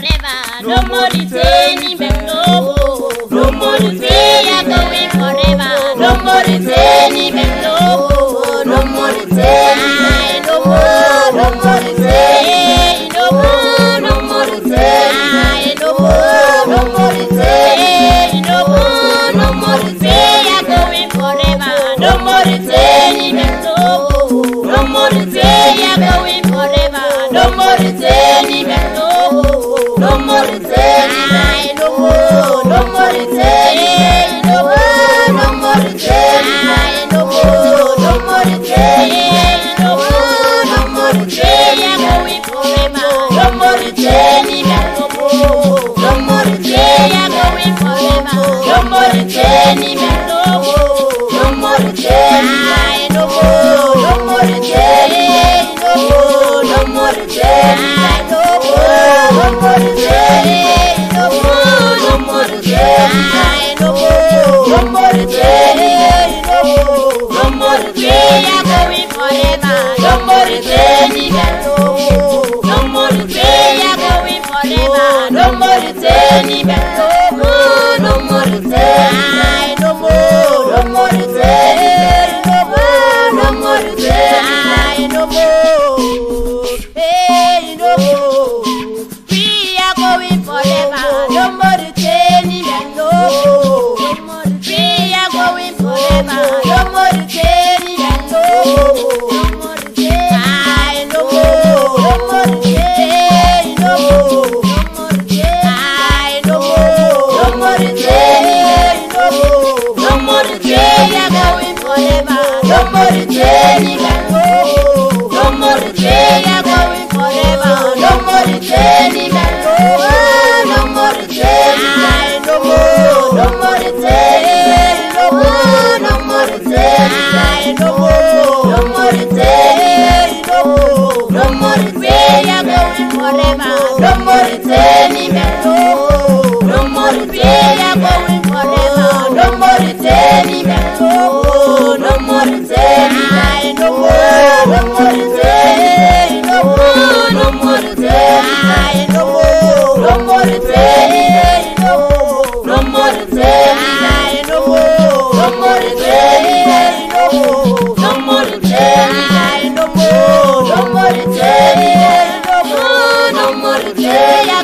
forever. No more detaining them, no. No more retaining going forever. No more retaining them, no. No more retaining no more, no more retaining, no more, no more retaining, no more, no more retaining, no more, no more retaining going forever. No more no more retaining me, no more retaining no more retaining no more retaining. Nah, no more, no more retraining. No no more retraining. Nah, no no more retraining. No no more retraining. No no. No more, no more.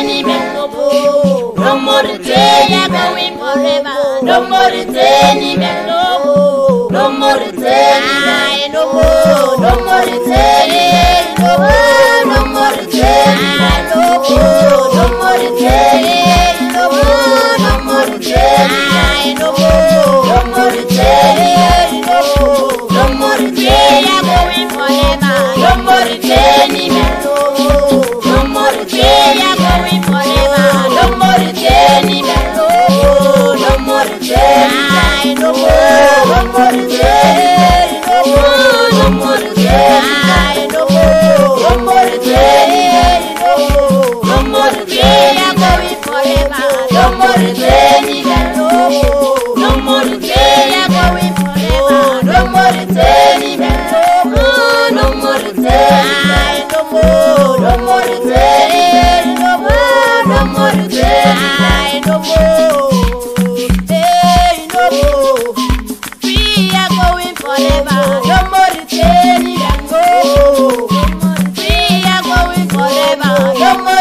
Benny Bellobo. No more going forever. No Mauritania Bellobo. No Mauritania Bellobo. No Mauritania Bellobo. No Mauritania Bellobo. No Mauritania forever. No we are going forever.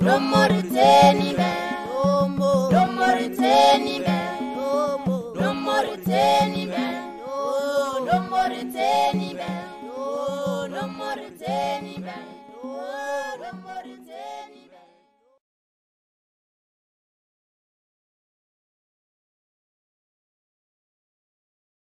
No more.